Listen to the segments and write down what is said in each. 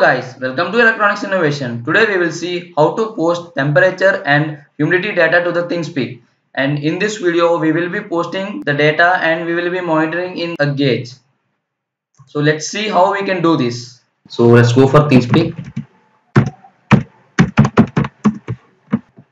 Guys, welcome to Electronics Innovation. Today we will see how to post temperature and humidity data to the ThingSpeak. And in this video we will be posting the data and we will be monitoring in a gauge. So let's see how we can do this. So let's go for ThingSpeak.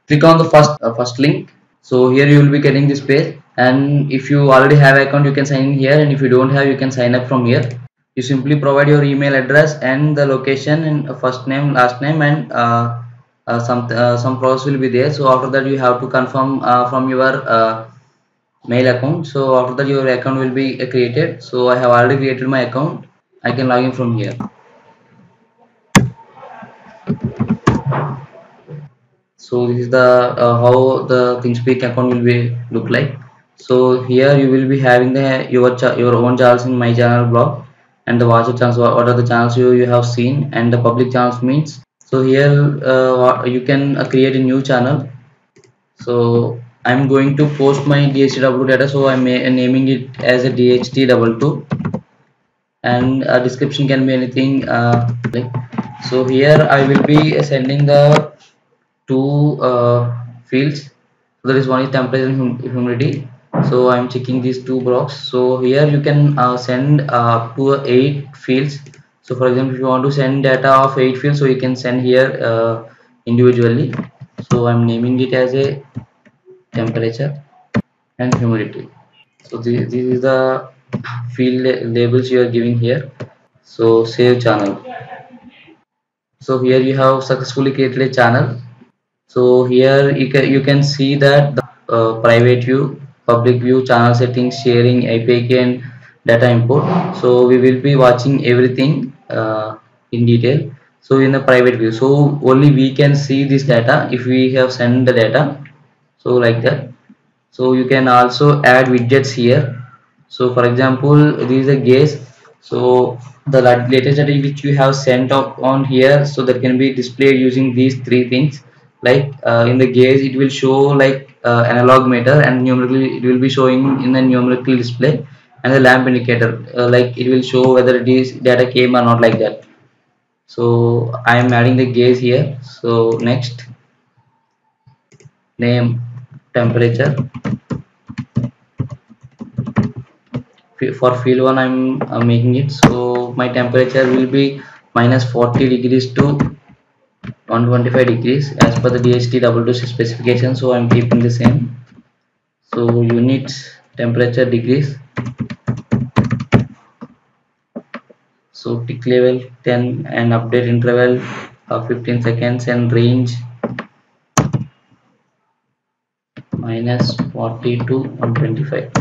Click on the first uh, first link. So here you will be getting this page and if you already have account you can sign in here and if you don't have you can sign up from here you simply provide your email address and the location and first name last name and uh, uh, some uh, some process will be there. So after that you have to confirm uh, from your uh, mail account. So after that your account will be uh, created. So i have already created my account. I can log in from here. So this is the uh, how the ThingSpeak account will be look like. So here you will be having the your your own channels in my channel blog and the watcher channels what are the channels you, you have seen and the public channels means. So here uh, you can uh, create a new channel. So i'm going to post my dhtw data so i'm naming it as a dht22 and a description can be anything uh, like so here i will be sending the two uh, fields. So there is one is temperature and humidity so i'm checking these two blocks. So here you can uh, send uh, up to eight fields. So for example if you want to send data of eight fields so you can send here uh, individually. So i'm naming it as a temperature and humidity. So this, this is the field labels you are giving here. So save channel. So here you have successfully created a channel. So here you can you can see that the uh, private view public view channel settings sharing API key and data import. So we will be watching everything uh, in detail. So in the private view. So only we can see this data if we have sent the data. So like that. So you can also add widgets here. So for example this is a gauge so the latest data which you have sent up on here so that can be displayed using these three things. Like uh, in the gauge it will show like uh, analog meter and numerically it will be showing in the numerical display and the lamp indicator uh, like it will show whether it is data came or not like that. So i am adding the gauge here. So next. Name temperature. For field 1 i'm uh, making it. So my temperature will be minus 40 degrees to 125 degrees as per the DHT22 specification so I'm keeping the same. So units temperature degrees. So tick level 10 and update interval of 15 seconds and range minus 40 to 125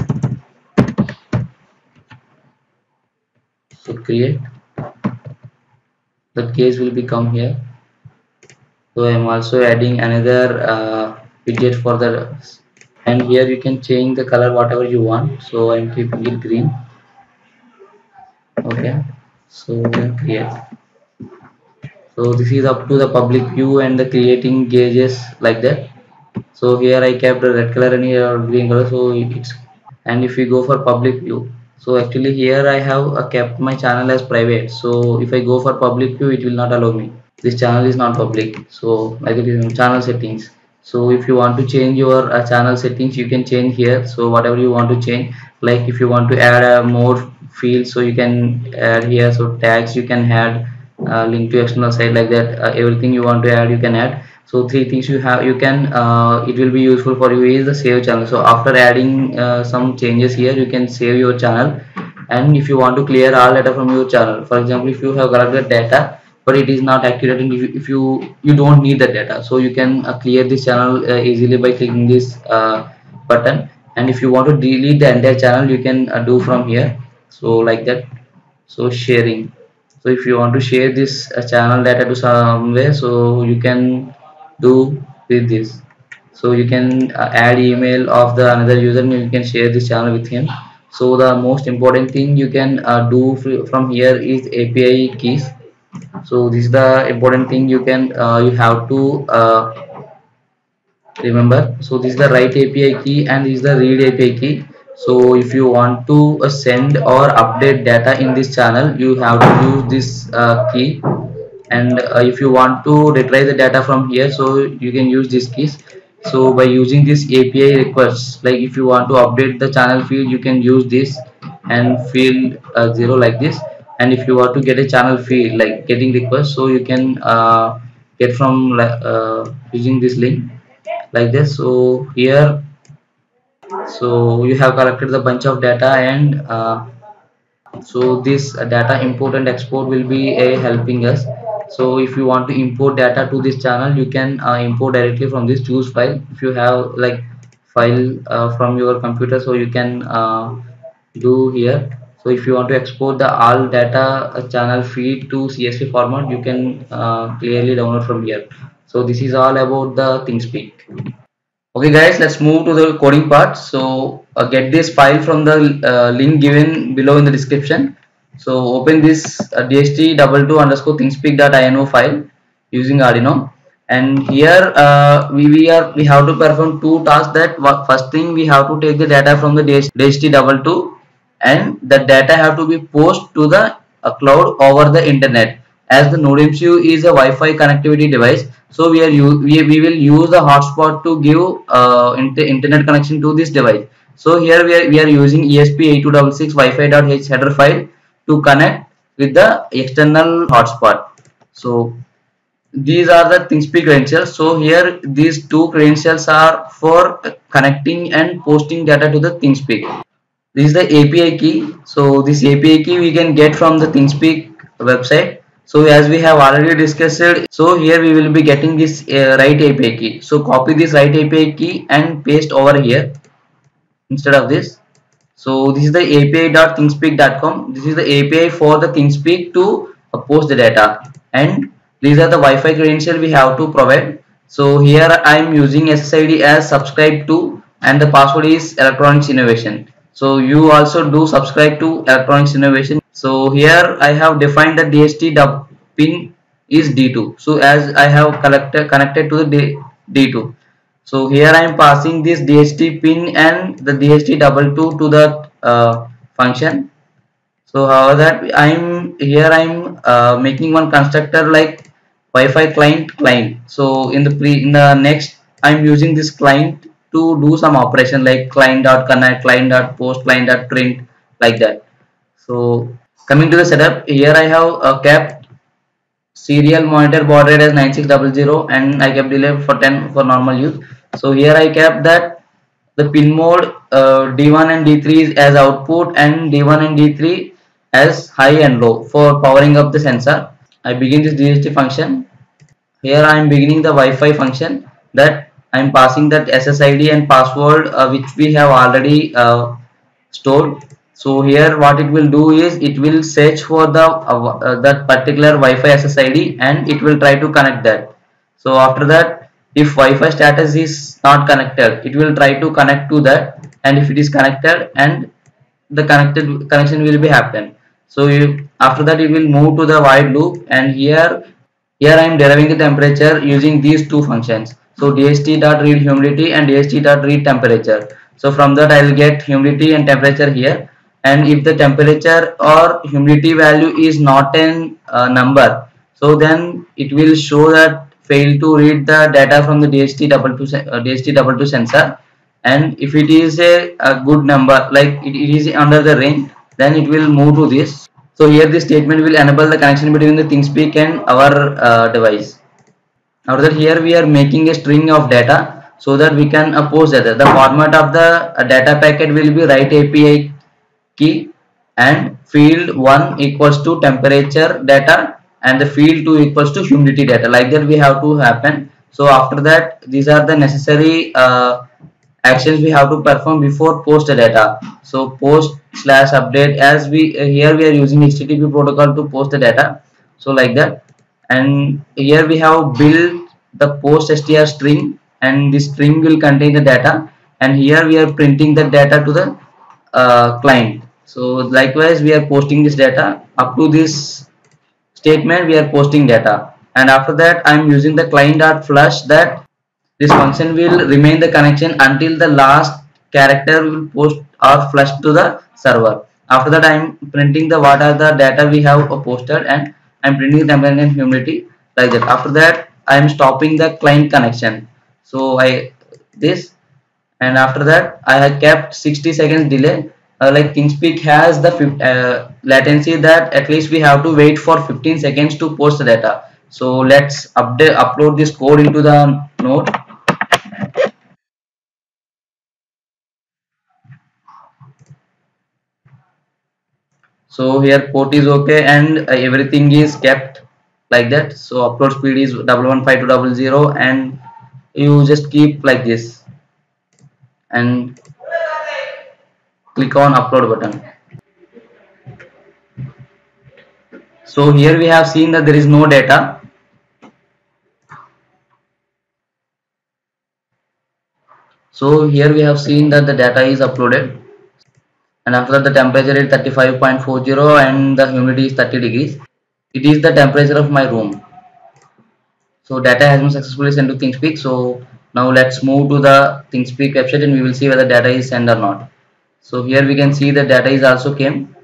so create the case will become here so i'm also adding another uh, widget for the and here you can change the color whatever you want. So i'm keeping it green. Okay. So create. So this is up to the public view and the creating gauges like that. So here i kept the red color and here green color. So it's and if we go for public view so actually here i have uh, kept my channel as private. So if i go for public view it will not allow me this channel is not public. So like it is in channel settings. So if you want to change your uh, channel settings you can change here. So whatever you want to change like if you want to add a uh, more field so you can add here. So tags you can add uh, link to external site like that. Uh, everything you want to add you can add. So three things you have you can uh, it will be useful for you is the save channel. So after adding uh, some changes here you can save your channel. And if you want to clear all data from your channel for example if you have collected data but it is not accurate and if you if you, you don't need the data. So you can uh, clear this channel uh, easily by clicking this uh, button. And if you want to delete the entire channel you can uh, do from here. So like that. So sharing. So if you want to share this uh, channel data to somewhere so you can do with this. So you can uh, add email of the another user and you can share this channel with him. So the most important thing you can do from here is API keys so this is the important thing you can uh, you have to uh, remember. So this is the write API key and this is the read API key. So if you want to uh, send or update data in this channel you have to use this uh, key. And if you want to retrieve the data from here so you can use these keys so by using this API requests like if you want to update the channel field you can use this and field uh, zero like this and if you want to get a channel field like getting request so you can uh, get from uh, using this link like this. So here so you have collected the bunch of data and uh, so this data import and export will be a helping us. So if you want to import data to this channel you can uh, import directly from this choose file. If you have like file uh, from your computer so you can uh, do here so if you want to export the all data uh, channel feed to csv format you can uh, clearly download from here. So this is all about the ThingSpeak okay guys let's move to the coding part. So uh, get this file from the link given below in the description. So open this uh, dht22 underscore thingspeak.ino file using Arduino. And here uh, we, we are we have to perform two tasks that first thing we have to take the data from the dht22 and the data have to be posted to the uh, cloud over the internet. As the NodeMCU is a Wi-Fi connectivity device so we are we, we will use the hotspot to give uh, inter internet connection to this device. So here we are, we are using ESP8266 Wi-Fi.h header file to connect with the external hotspot. So these are the ThingSpeak credentials. So here these two credentials are for connecting and posting data to the ThingSpeak this is the API key. So this API key we can get from the ThingSpeak website. So as we have already discussed so here we will be getting this uh, write API key. So copy this write API key and paste over here instead of this. So this is the api.thingspeak.com this is the api for the thingspeak to uh, post the data. And these are the wi-fi credential we have to provide. So here i am using ssid as subscribe to and the password is electronics innovation so you also do subscribe to electronics innovation. So here i have defined the dht pin is d2 so as i have collected connected to the d2 so here I am passing this DHT pin and the DHT double two to the uh, function. So how that I'm here I'm uh, making one constructor like Wi-Fi client client. So in the pre in the next I'm using this client to do some operation like client dot connect client dot post client dot print like that. So coming to the setup here I have a cap serial monitor baud rate as 9600 and I kept delay for 10 for normal use. So here I kept that the pin mode uh, D1 and D3 is as output and D1 and D3 as high and low for powering up the sensor. I begin this DHT function. Here I am beginning the Wi-Fi function that I am passing that SSID and password uh, which we have already uh, stored. So here what it will do is it will search for the uh, uh that particular Wi-Fi SSID and it will try to connect that. So after that if Wi-Fi status is not connected it will try to connect to that. And if it is connected and the connected connection will be happen so you, after that it will move to the while loop and here here I am deriving the temperature using these two functions so dht.read humidity and dht.read temperature. So from that I will get humidity and temperature here. And if the temperature or humidity value is not a uh, number so then it will show that fail to read the data from the DHT22 uh, DHT22 sensor. And if it is a, a good number like it, it is under the range then it will move to this. So here this statement will enable the connection between the ThingSpeak and our uh, device after that here we are making a string of data so that we can oppose data the format of the uh, data packet will be write API key and field 1 equals to temperature data and the field 2 equals to humidity data. Like that we have to happen. So after that these are the necessary uh, actions we have to perform before post the data. So post slash update as we uh, here we are using http protocol to post the data. So like that and here we have built the post str string and this string will contain the data. And here we are printing the data to the uh, client. So likewise we are posting this data. Up to this statement we are posting data. And after that I am using the client dot flush that this function will remain the connection until the last character will post or flush to the server. After that I am printing the what are the data we have posted and I'm printing the and humidity like that. After that, I'm stopping the client connection. So I this and after that I have kept 60 seconds delay. Uh, like ThingSpeak has the uh, latency that at least we have to wait for 15 seconds to post the data. So let's update upload this code into the node so here port is okay and uh, everything is kept like that. So upload speed is double one five two double zero and you just keep like this. And click on upload button. So here we have seen that there is no data. So here we have seen that the data is uploaded and after that the temperature is 35.40 and the humidity is 30 degrees. It is the temperature of my room. So data has been successfully sent to ThingSpeak so now let's move to the ThingSpeak website and we will see whether data is sent or not. So here we can see the data is also came.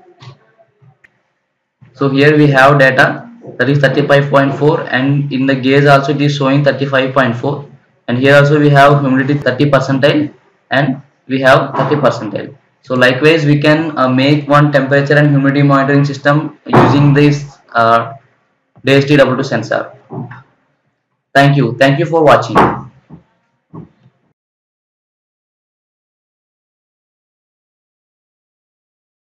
So here we have data that is 35.4 and in the gauge also it is showing 35.4 and here also we have humidity 30 percentile and we have 30 percentile so likewise we can uh, make one temperature and humidity monitoring system using this uh, DHT2 sensor. Thank you. Thank you for watching